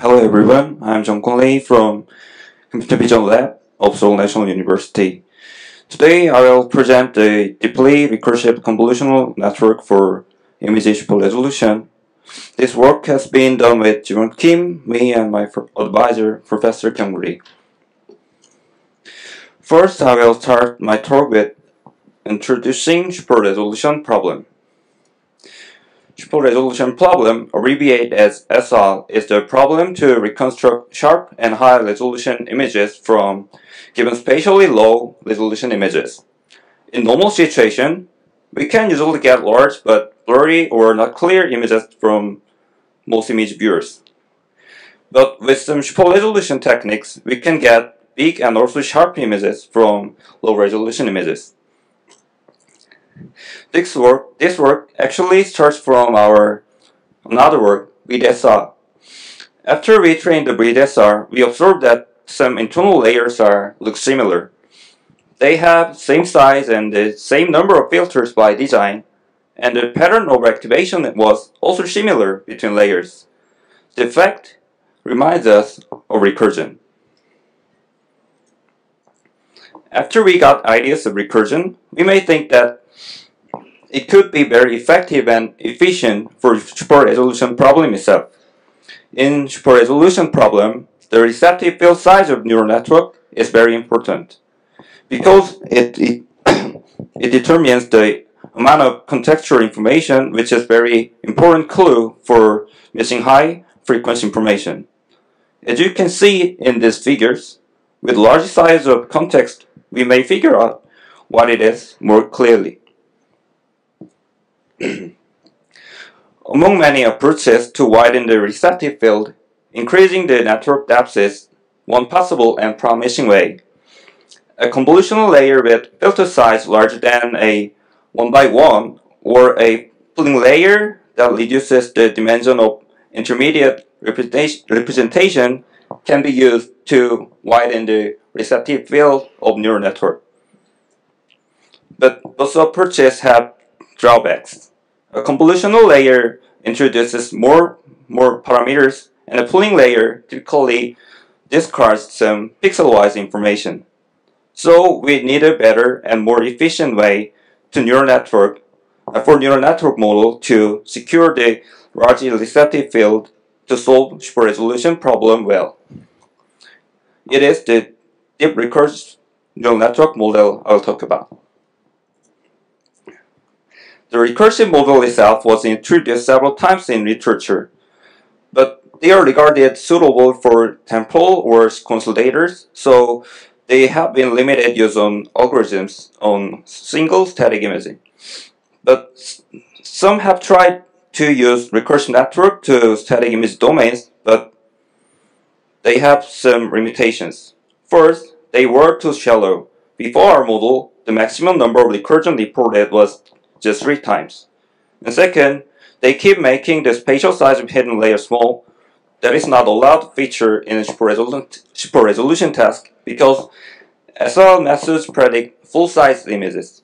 Hello everyone, I'm Kwon Lee from Computer Vision Lab of Seoul National University. Today I will present a deeply recursive convolutional network for image HP resolution. This work has been done with Jiwon Kim, me and my advisor, Professor Kyung Ri. First, I will start my talk with introducing super resolution problem. Super resolution problem, abbreviated as SR, is the problem to reconstruct sharp and high resolution images from given spatially low resolution images. In normal situation, we can usually get large but blurry or not clear images from most image viewers. But with some super resolution techniques, we can get big and also sharp images from low resolution images. This work, this work actually starts from our another work, VDSR. After we train the VDSR, we observe that some internal layers are look similar. They have same size and the same number of filters by design, and the pattern of activation was also similar between layers. The effect reminds us of recursion. After we got ideas of recursion, we may think that it could be very effective and efficient for super resolution problem itself. In super resolution problem, the receptive field size of neural network is very important because it, it, it determines the amount of contextual information which is very important clue for missing high frequency information. As you can see in these figures, with large size of context, we may figure out what it is more clearly. Among many approaches to widen the receptive field, increasing the network depth is one possible and promising way. A convolutional layer with filter size larger than a 1 by 1 or a pooling layer that reduces the dimension of intermediate representation can be used to widen the receptive field of neural network. But both approaches have drawbacks. A convolutional layer introduces more, more parameters, and a pooling layer typically discards some pixel-wise information. So we need a better and more efficient way to neural network uh, for neural network model to secure the large receptive field to solve super resolution problem well. It is the deep recursive neural network model I'll talk about. The recursive model itself was introduced several times in literature, but they are regarded suitable for temporal or consolidators, so they have been limited use on algorithms on single static imaging. But some have tried to use recursive network to static image domains, but they have some limitations. First, they were too shallow. Before our model, the maximum number of recursion reported was just three times. And second, they keep making the spatial size of hidden layer small. That is not allowed feature in a super resolution, super resolution task because SL methods predict full-size images.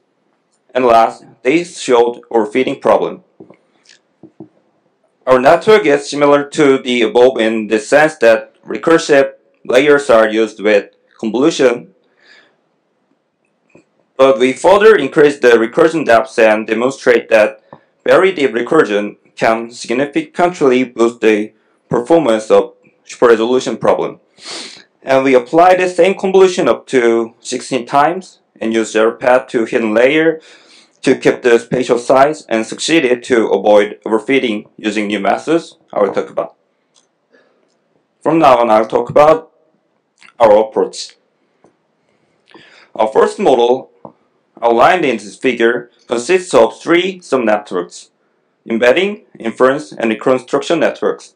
And last, they showed overfitting problem. Our network is similar to the above in the sense that recursive layers are used with convolution but we further increase the recursion depth and demonstrate that very deep recursion can significantly boost the performance of super resolution problem. And we apply the same convolution up to 16 times and use zero path to hidden layer to keep the spatial size and succeeded to avoid overfitting using new methods I will talk about. From now on I'll talk about our approach. Our first model outlined in this figure consists of three subnetworks, embedding, inference, and reconstruction networks.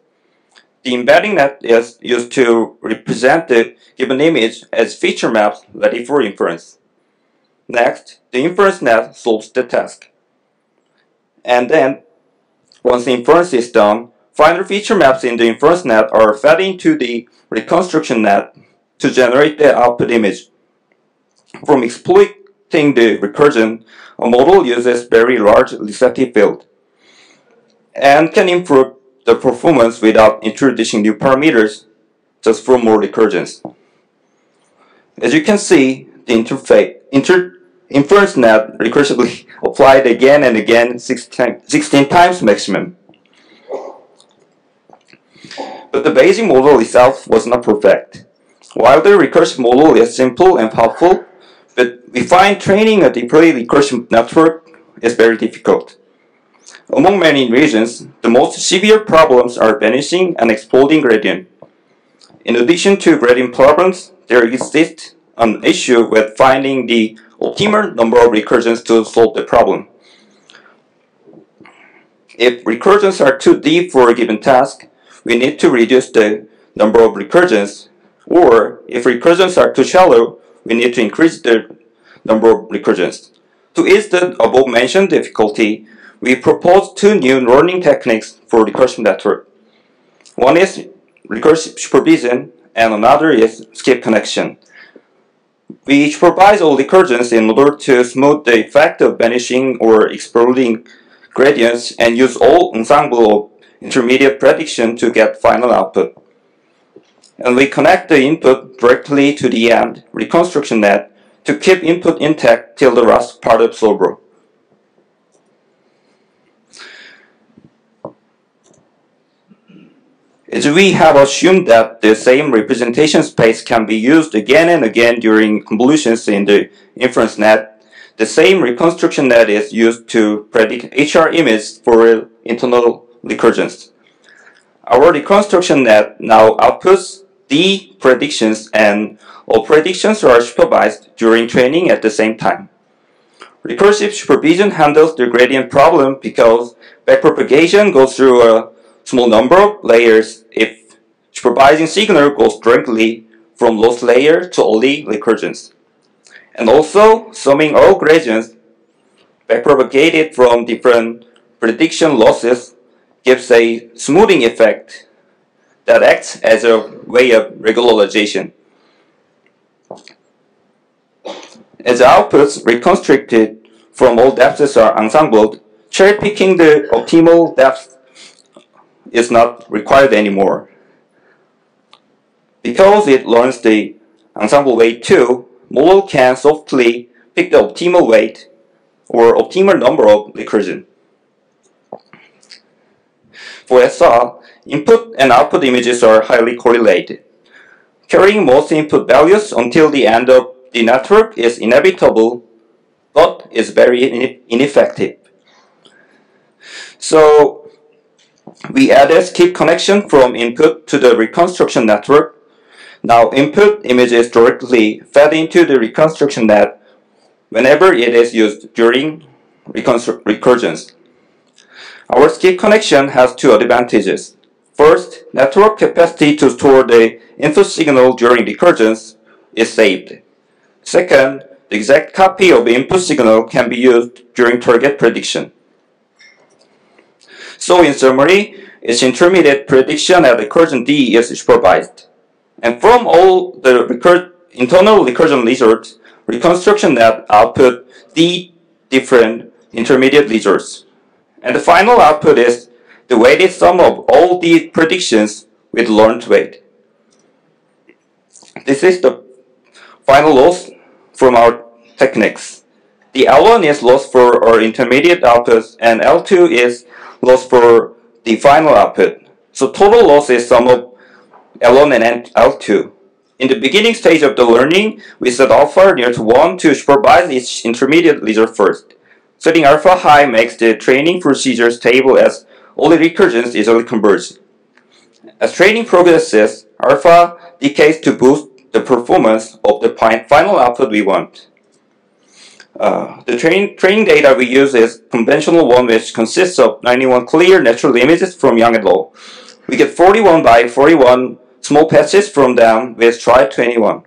The embedding net is used to represent the given image as feature maps ready for inference. Next, the inference net solves the task. And then, once the inference is done, final feature maps in the inference net are fed into the reconstruction net to generate the output image. From exploit the recursion, a model uses very large receptive field and can improve the the performance without introducing new parameters, just for more recursions. As you can see, the interface, inter, inference net recursively applied again and again 16, 16 times maximum. But the Bayesian model itself was not perfect. While the recursive model is simple and powerful, but we find training a deeply recursive network is very difficult. Among many reasons, the most severe problems are vanishing and exploding gradient. In addition to gradient problems, there exists an issue with finding the optimal number of recursions to solve the problem. If recursions are too deep for a given task, we need to reduce the number of recursions, or if recursions are too shallow, we need to increase the number of recursions. To ease the above mentioned difficulty, we propose two new learning techniques for recursive network. One is recursive supervision, and another is skip connection. We supervise all recursions in order to smooth the effect of vanishing or exploding gradients and use all ensemble of intermediate prediction to get final output. And we connect the input directly to the end reconstruction net to keep input intact till the last part of solver. As we have assumed that the same representation space can be used again and again during convolutions in the inference net, the same reconstruction net is used to predict HR image for internal recursions. Our reconstruction net now outputs the predictions and all predictions are supervised during training at the same time. Recursive supervision handles the gradient problem because backpropagation goes through a small number of layers if supervising signal goes directly from loss layer to only recursions. And also, summing all gradients backpropagated from different prediction losses gives a smoothing effect that acts as a way of regularization. As outputs reconstructed from all depths are ensembled, cherry-picking the optimal depth is not required anymore. Because it learns the ensemble weight too, model can softly pick the optimal weight or optimal number of recursion. For SR, input and output images are highly correlated. Carrying most input values until the end of the network is inevitable, but is very ineffective. So we add a skip connection from input to the reconstruction network. Now input image is directly fed into the reconstruction net whenever it is used during recursions. Our skip connection has two advantages. First, network capacity to store the input signal during recursions is saved. Second, the exact copy of the input signal can be used during target prediction. So in summary, its intermediate prediction at recursion D is supervised. And from all the recur internal recursion results, reconstruction net output D different intermediate results. And the final output is the weighted sum of all these predictions with learned weight. This is the final loss from our techniques. The L1 is loss for our intermediate outputs and L2 is loss for the final output. So total loss is sum of L1 and L2. In the beginning stage of the learning, we set alpha near to 1 to supervise each intermediate result first. Setting alpha high makes the training procedure stable as all the recursions easily converge. As training progresses, alpha decays to boost the performance of the final output we want. Uh, the train, training data we use is conventional one which consists of 91 clear natural images from Yang et al. We get 41 by 41 small patches from them with stride 21.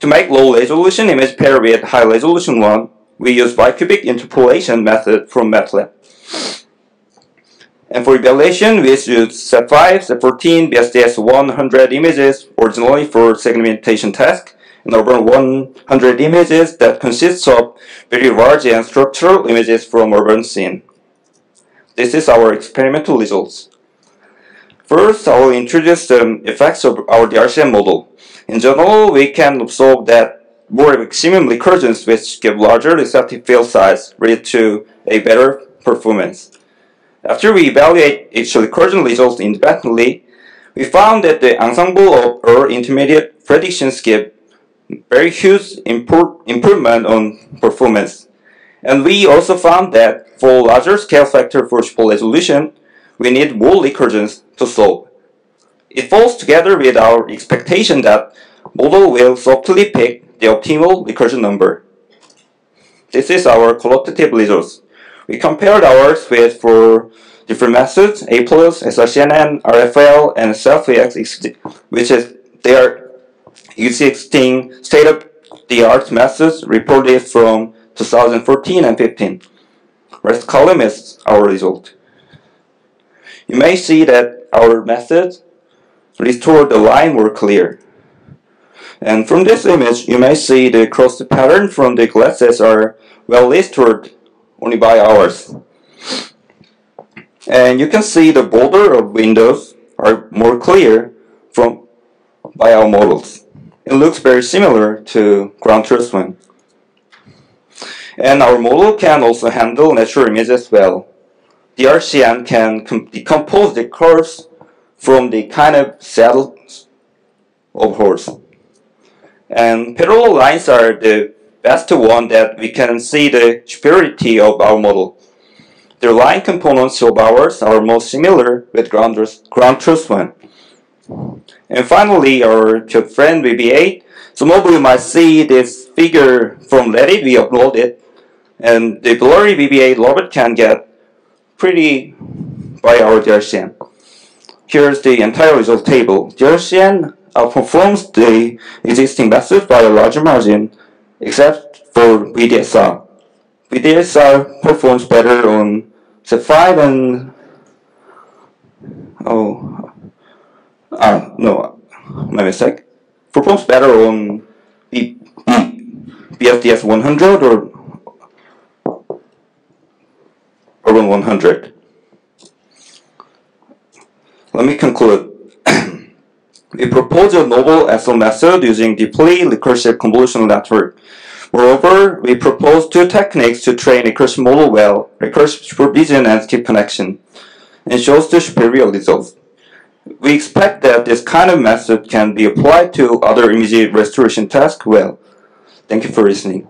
To make low resolution image pair with high resolution one, we use bicubic interpolation method from MATLAB. And for evaluation, we use set5, set14, BSDS 100 images originally for segmentation task, and Urban 100 images that consists of very large and structural images from urban scene. This is our experimental results. First, I will introduce the effects of our DRCN model. In general, we can observe that more maximum recursions which give larger receptive field size lead to a better performance. After we evaluate each recursion results independently, we found that the ensemble of our intermediate predictions give very huge improvement on performance. And we also found that for larger scale factor for super resolution, we need more recursions to solve. It falls together with our expectation that model will softly pick the optimal recursion number. This is our qualitative results. We compared ours with for different methods, A+, SRCNN, RFL, and SelfEx, which is they are existing state-of-the-art methods reported from 2014 and 15. Rest column is our result. You may see that our method restored the line more clear. And from this image, you may see the cross pattern from the glasses are well restored only by ours. And you can see the border of windows are more clear from by our models. It looks very similar to ground truth one. And our model can also handle natural images as well. DRCN can decompose the curves from the kind of saddles of horse. And parallel lines are the best one that we can see the superiority of our model. The line components of ours are most similar with ground, ground truth one. And finally, our friend BB8. Some of you might see this figure from Reddit we uploaded. And the blurry BB8 Robert can get pretty by our DRCN. Here's the entire result table. DRCN outperforms the existing method by a larger margin, except for VDSR. VDSR performs better on Set5 and oh, ah no, my mistake. Performs better on B, B, BSDS 100 or Urban 100. Let me conclude. We propose a novel SL method using deeply recursive convolutional network. Moreover, we propose two techniques to train recursive model well, recursive supervision and skip connection, and shows the superior results. We expect that this kind of method can be applied to other image restoration tasks well. Thank you for listening.